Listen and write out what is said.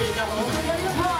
本当にありがとう。